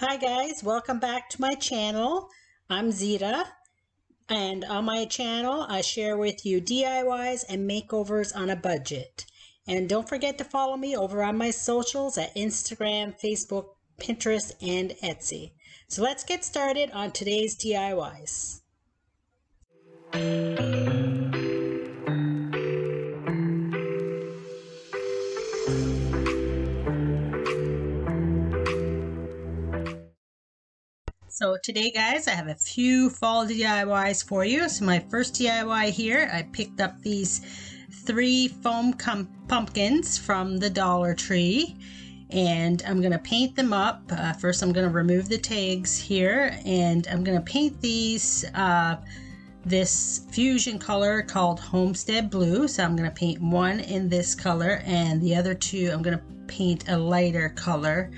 Hi guys, welcome back to my channel. I'm Zita and on my channel I share with you DIYs and makeovers on a budget. And don't forget to follow me over on my socials at Instagram, Facebook, Pinterest, and Etsy. So let's get started on today's DIYs. So today guys, I have a few fall DIYs for you. So my first DIY here, I picked up these three foam pumpkins from the Dollar Tree and I'm going to paint them up. Uh, first I'm going to remove the tags here and I'm going to paint these uh, this fusion color called Homestead Blue. So I'm going to paint one in this color and the other two I'm going to paint a lighter color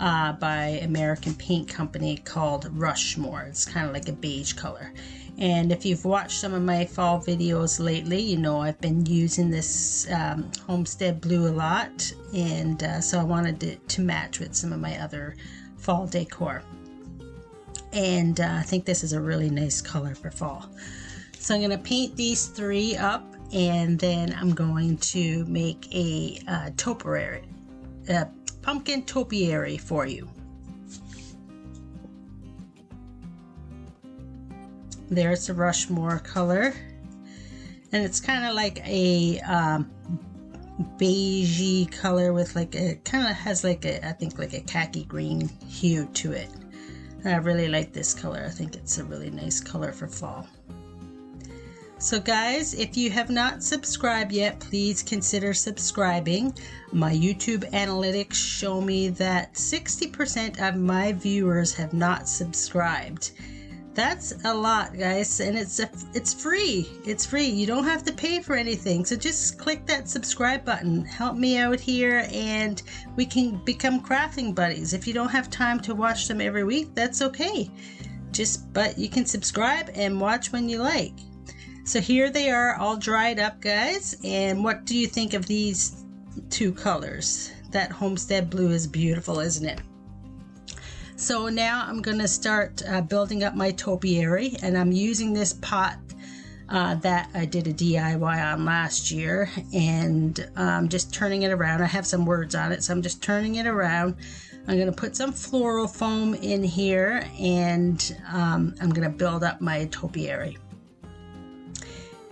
uh, by American Paint Company called Rushmore. It's kind of like a beige color. And if you've watched some of my fall videos lately, you know I've been using this um, Homestead Blue a lot. And uh, so I wanted it to match with some of my other fall decor. And uh, I think this is a really nice color for fall. So I'm going to paint these three up and then I'm going to make a uh, topiary, uh, pumpkin topiary for you. There's the Rushmore color. And it's kind of like a um, beigey color with like a kind of has like a I think like a khaki green hue to it. And I really like this color. I think it's a really nice color for fall. So guys, if you have not subscribed yet, please consider subscribing. My YouTube analytics show me that 60% of my viewers have not subscribed. That's a lot, guys, and it's a, it's free. It's free. You don't have to pay for anything. So just click that subscribe button. Help me out here and we can become crafting buddies. If you don't have time to watch them every week, that's okay. Just but you can subscribe and watch when you like. So here they are all dried up, guys. And what do you think of these two colors? That homestead blue is beautiful, isn't it? So now I'm going to start uh, building up my topiary and I'm using this pot uh, that I did a DIY on last year and um, just turning it around. I have some words on it, so I'm just turning it around. I'm going to put some floral foam in here and um, I'm going to build up my topiary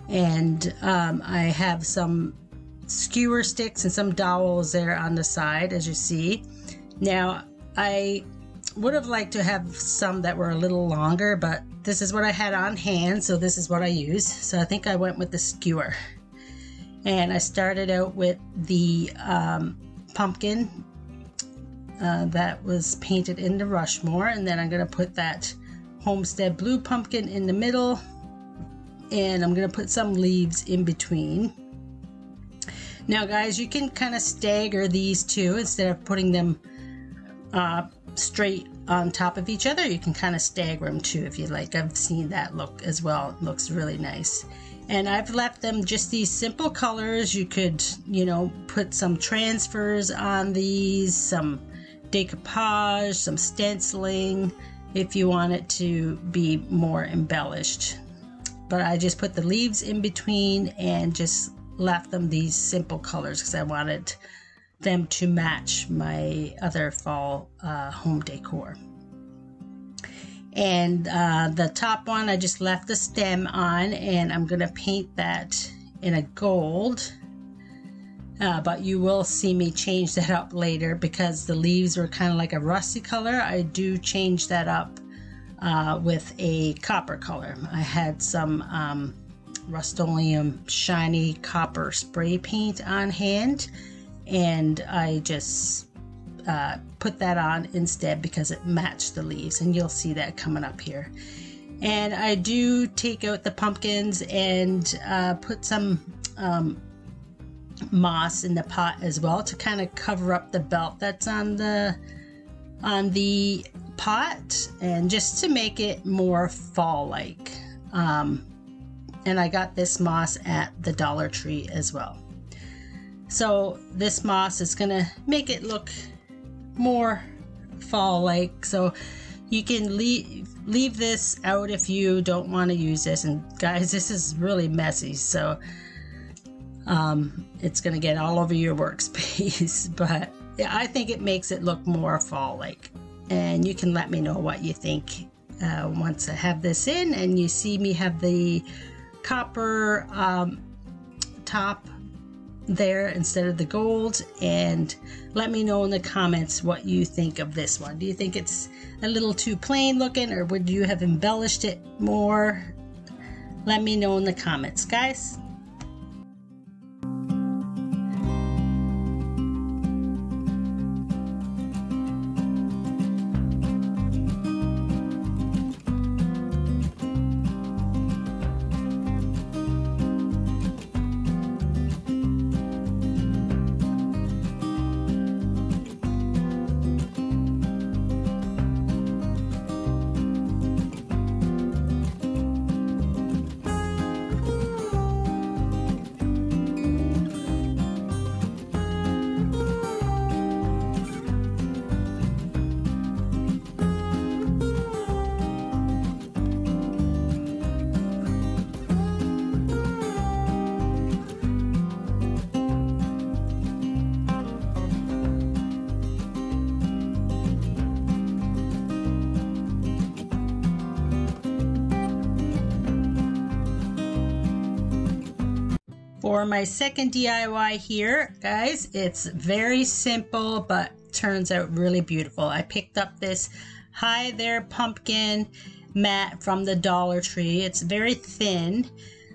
and um, I have some skewer sticks and some dowels there on the side as you see. Now I would have liked to have some that were a little longer but this is what I had on hand so this is what I use. So I think I went with the skewer. And I started out with the um, pumpkin uh, that was painted in the Rushmore and then I'm gonna put that homestead blue pumpkin in the middle and I'm going to put some leaves in between. Now guys, you can kind of stagger these two instead of putting them uh, straight on top of each other. You can kind of stagger them too if you like. I've seen that look as well. It looks really nice. And I've left them just these simple colors. You could, you know, put some transfers on these, some decoupage, some stenciling if you want it to be more embellished but I just put the leaves in between and just left them these simple colors because I wanted them to match my other fall uh, home decor. And uh, the top one, I just left the stem on and I'm going to paint that in a gold. Uh, but you will see me change that up later because the leaves were kind of like a rusty color. I do change that up uh, with a copper color. I had some um, Rust-Oleum shiny copper spray paint on hand and I just uh, put that on instead because it matched the leaves and you'll see that coming up here. And I do take out the pumpkins and uh, put some um, moss in the pot as well to kind of cover up the belt that's on the on the pot and just to make it more fall like. Um, and I got this moss at the Dollar Tree as well. So this moss is to make it look more fall like. So you can leave leave this out if you don't want to use this. And guys, this is really messy, so um, it's gonna get all over your workspace. but yeah, I think it makes it look more fall like. And you can let me know what you think uh, once I have this in and you see me have the copper um, top there instead of the gold. And let me know in the comments what you think of this one. Do you think it's a little too plain looking or would you have embellished it more? Let me know in the comments guys For my second DIY here, guys, it's very simple, but turns out really beautiful. I picked up this Hi There Pumpkin mat from the Dollar Tree. It's very thin.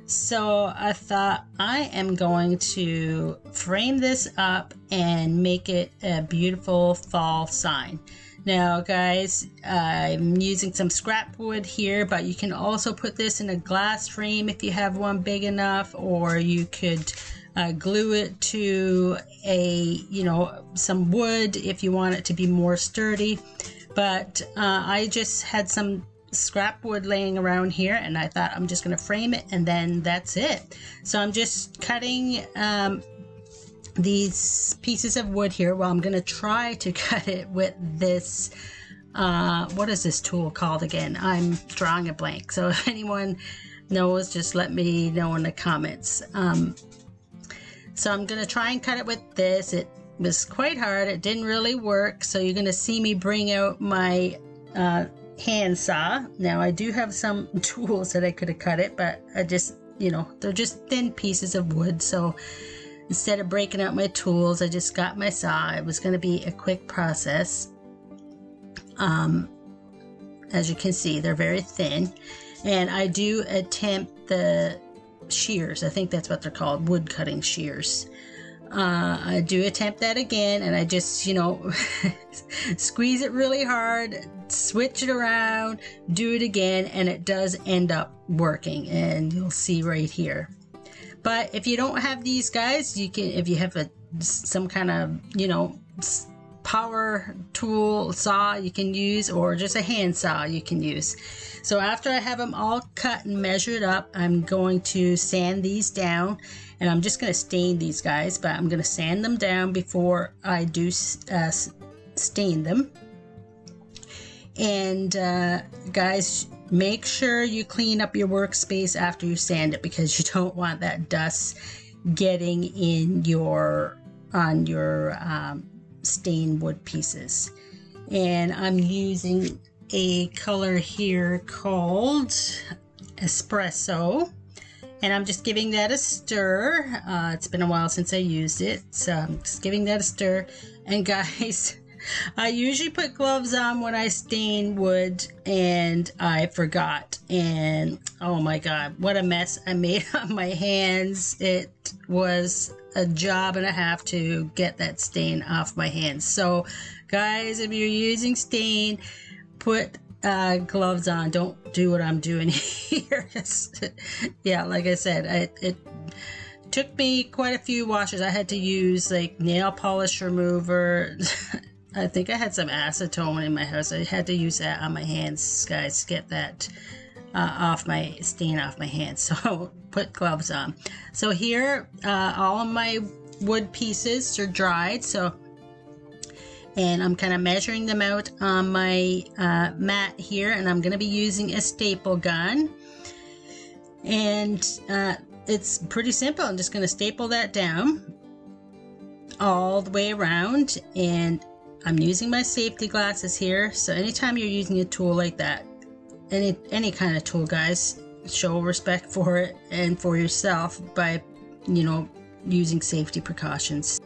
So I thought I am going to frame this up and make it a beautiful fall sign. Now guys, I'm using some scrap wood here, but you can also put this in a glass frame if you have one big enough, or you could uh, glue it to a, you know, some wood if you want it to be more sturdy. But uh, I just had some scrap wood laying around here and I thought I'm just going to frame it and then that's it. So I'm just cutting um, these pieces of wood here. Well, I'm going to try to cut it with this, uh, what is this tool called again? I'm drawing a blank. So if anyone knows, just let me know in the comments. Um, so I'm going to try and cut it with this. It was quite hard. It didn't really work. So you're going to see me bring out my uh, hand saw. Now I do have some tools that I could have cut it, but I just, you know, they're just thin pieces of wood. So Instead of breaking out my tools, I just got my saw. It was going to be a quick process. Um, as you can see, they're very thin. And I do attempt the shears. I think that's what they're called, wood cutting shears. Uh, I do attempt that again, and I just, you know, squeeze it really hard, switch it around, do it again, and it does end up working. And you'll see right here. But if you don't have these guys, you can, if you have a, some kind of, you know, power tool saw you can use or just a hand saw you can use. So after I have them all cut and measured up, I'm going to sand these down and I'm just going to stain these guys, but I'm going to sand them down before I do uh, stain them. And uh, guys, Make sure you clean up your workspace after you sand it because you don't want that dust getting in your on your um, stained wood pieces. And I'm using a color here called Espresso. And I'm just giving that a stir. Uh, it's been a while since I used it, so I'm just giving that a stir. And guys, I usually put gloves on when I stain wood and I forgot. And oh my god, what a mess I made on my hands. It was a job and a half to get that stain off my hands. So, guys, if you're using stain, put uh, gloves on. Don't do what I'm doing here. yeah, like I said, it took me quite a few washes. I had to use like nail polish remover. I think I had some acetone in my house. I had to use that on my hands, guys, get that uh, off my stain off my hands. So put gloves on. So here, uh, all of my wood pieces are dried. So, and I'm kind of measuring them out on my uh, mat here and I'm going to be using a staple gun and uh, it's pretty simple I'm just going to staple that down all the way around and I'm using my safety glasses here so anytime you're using a tool like that any any kind of tool guys show respect for it and for yourself by you know using safety precautions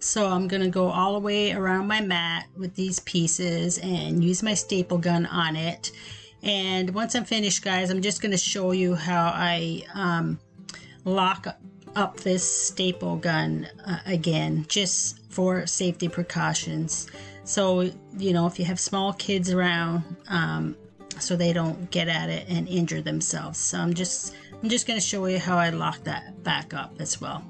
so I'm going to go all the way around my mat with these pieces and use my staple gun on it. And once I'm finished, guys, I'm just going to show you how I um, lock up this staple gun uh, again, just for safety precautions. So, you know, if you have small kids around, um, so they don't get at it and injure themselves. So I'm just, I'm just going to show you how I lock that back up as well.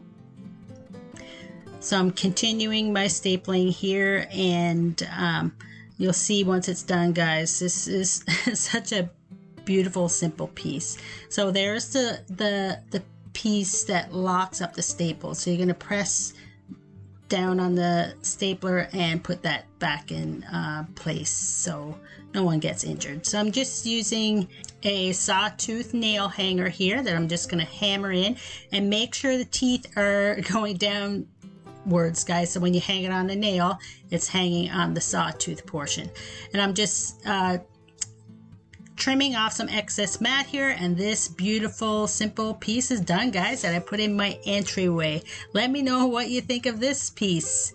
So I'm continuing my stapling here and um, you'll see once it's done guys this is such a beautiful simple piece. So there's the, the, the piece that locks up the staple. So you're going to press down on the stapler and put that back in uh, place so no one gets injured. So I'm just using a sawtooth nail hanger here that I'm just going to hammer in and make sure the teeth are going down words guys so when you hang it on the nail it's hanging on the sawtooth portion and I'm just uh, trimming off some excess mat here and this beautiful simple piece is done guys that I put in my entryway. Let me know what you think of this piece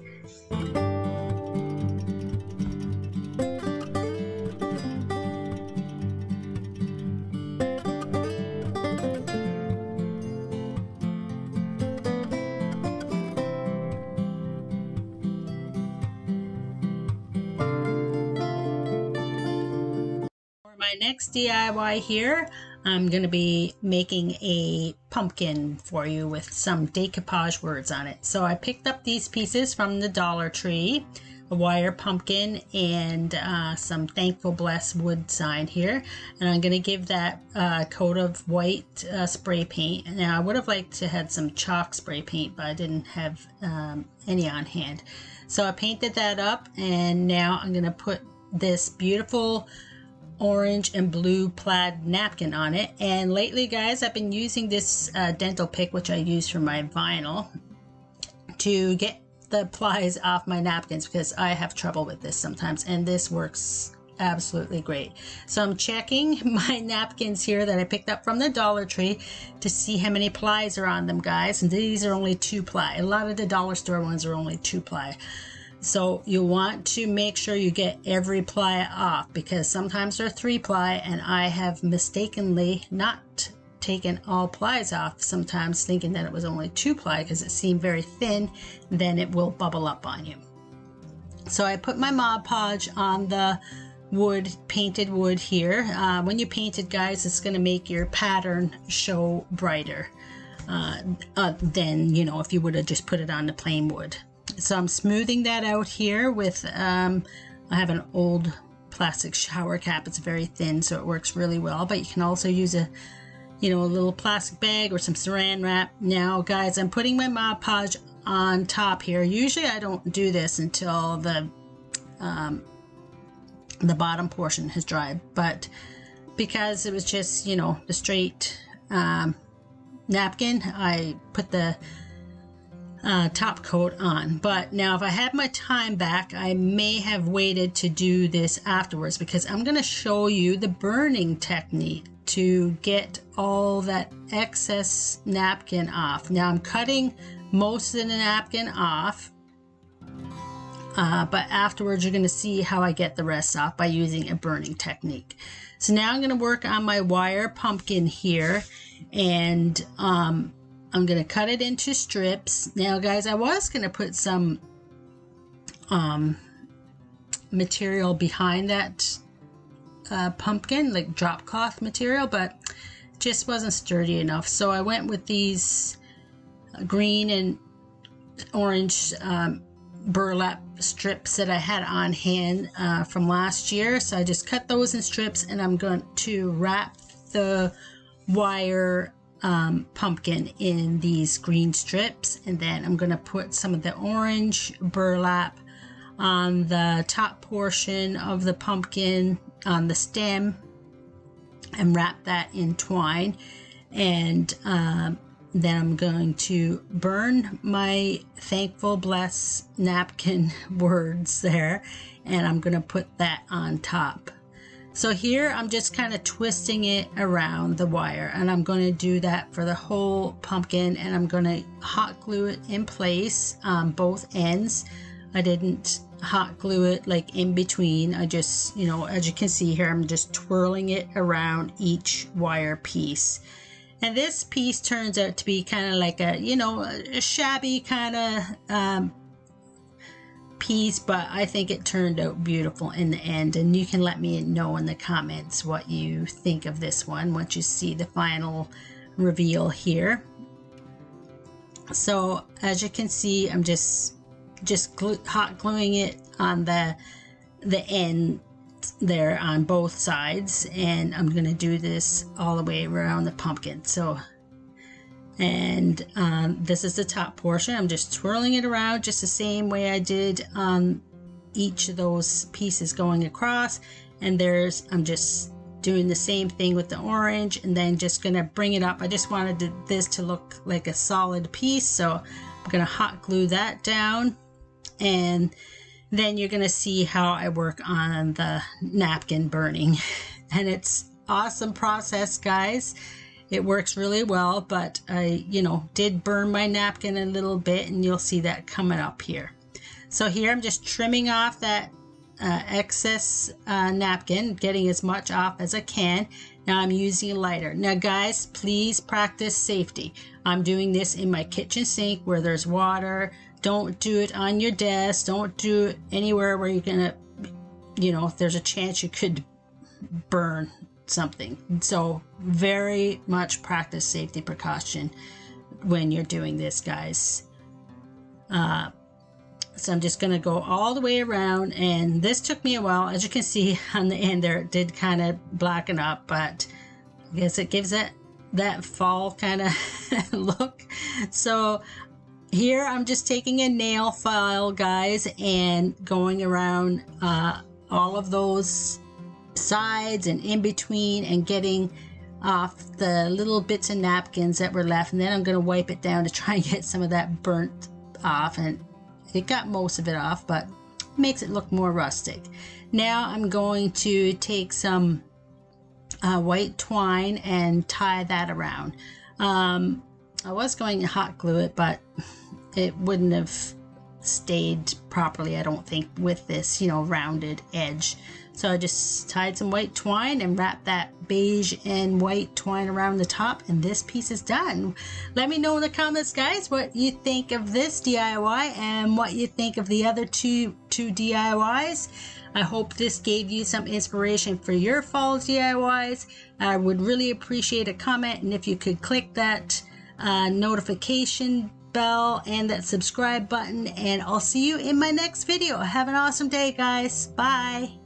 next DIY here, I'm going to be making a pumpkin for you with some decoupage words on it. So I picked up these pieces from the Dollar Tree, a wire pumpkin and uh, some Thankful Bless wood sign here. And I'm going to give that uh, coat of white uh, spray paint. Now I would have liked to had some chalk spray paint, but I didn't have um, any on hand. So I painted that up and now I'm going to put this beautiful orange and blue plaid napkin on it. And lately, guys, I've been using this uh, dental pick, which I use for my vinyl, to get the plies off my napkins because I have trouble with this sometimes. And this works absolutely great. So I'm checking my napkins here that I picked up from the Dollar Tree to see how many plies are on them, guys. And these are only two ply. A lot of the dollar store ones are only two ply. So you want to make sure you get every ply off because sometimes they're three ply and I have mistakenly not taken all plies off sometimes thinking that it was only two ply because it seemed very thin then it will bubble up on you. So I put my Mod Podge on the wood, painted wood here. Uh, when you paint it guys it's going to make your pattern show brighter uh, uh, than you know if you would have just put it on the plain wood. So I'm smoothing that out here with, um, I have an old plastic shower cap. It's very thin, so it works really well. But you can also use a, you know, a little plastic bag or some saran wrap. Now, guys, I'm putting my Mod Podge on top here. Usually I don't do this until the, um, the bottom portion has dried. But because it was just, you know, the straight um, napkin, I put the uh, top coat on. But now if I had my time back, I may have waited to do this afterwards because I'm going to show you the burning technique to get all that excess napkin off. Now I'm cutting most of the napkin off. Uh, but afterwards you're going to see how I get the rest off by using a burning technique. So now I'm going to work on my wire pumpkin here and um, I'm going to cut it into strips. Now, guys, I was going to put some um, material behind that uh, pumpkin, like drop cloth material, but just wasn't sturdy enough. So I went with these green and orange um, burlap strips that I had on hand uh, from last year. So I just cut those in strips and I'm going to wrap the wire um, pumpkin in these green strips. And then I'm going to put some of the orange burlap on the top portion of the pumpkin on the stem and wrap that in twine. And um, then I'm going to burn my thankful bless napkin words there. And I'm going to put that on top. So here I'm just kind of twisting it around the wire and I'm going to do that for the whole pumpkin and I'm going to hot glue it in place on both ends. I didn't hot glue it like in between. I just, you know, as you can see here, I'm just twirling it around each wire piece. And this piece turns out to be kind of like a, you know, a shabby kind of um, piece, but I think it turned out beautiful in the end. And you can let me know in the comments what you think of this one once you see the final reveal here. So as you can see, I'm just just glue, hot gluing it on the the end there on both sides and I'm gonna do this all the way around the pumpkin so and um, this is the top portion. I'm just twirling it around just the same way I did on each of those pieces going across. And there's I'm just doing the same thing with the orange and then just gonna bring it up. I just wanted this to look like a solid piece. So I'm gonna hot glue that down. And then you're to see how I work on the napkin burning. And it's awesome process, guys. It works really well, but I, you know, did burn my napkin a little bit and you'll see that coming up here. So here I'm just trimming off that uh, excess uh, napkin, getting as much off as I can. Now I'm using a lighter. Now guys, please practice safety. I'm doing this in my kitchen sink where there's water, don't do it on your desk. Don't do it anywhere where you're to, you know, there's a chance you could burn something. So, very much practice safety precaution when you're doing this, guys. Uh, so I'm just going to go all the way around and this took me a while. As you can see on the end there, it did kind of blacken up, but I guess it gives it that fall kind of look. So here I'm just taking a nail file, guys, and going around uh, all of those sides and in between and getting off the little bits of napkins that were left. And then I'm going to wipe it down to try and get some of that burnt off. And it got most of it off, but makes it look more rustic. Now I'm going to take some uh, white twine and tie that around. Um, I was going to hot glue it, but it wouldn't have stayed properly, I don't think, with this, you know, rounded edge. So I just tied some white twine and wrapped that beige and white twine around the top and this piece is done. Let me know in the comments, guys, what you think of this DIY and what you think of the other two, two DIYs. I hope this gave you some inspiration for your fall DIYs. I would really appreciate a comment and if you could click that uh, notification bell and that subscribe button and I'll see you in my next video. Have an awesome day guys. Bye.